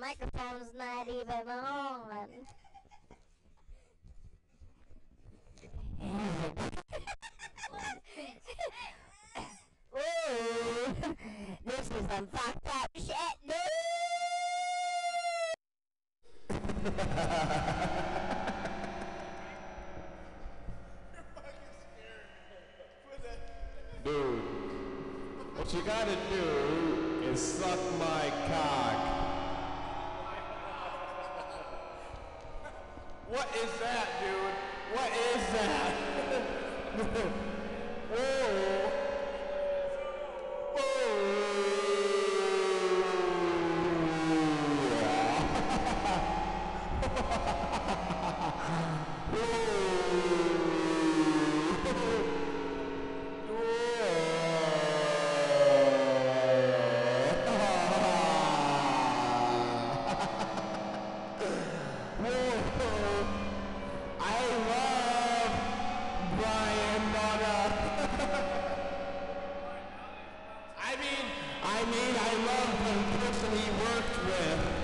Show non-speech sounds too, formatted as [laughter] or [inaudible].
microphone's not even on. Ooh, this is some fucked up shit, dude. Dude, what you gotta do is suck my cock. What is that, dude? What is that? Whoa. [laughs] Oh. [laughs] Whoa! Oh. [laughs] Oh. I mean, I love the person he worked with.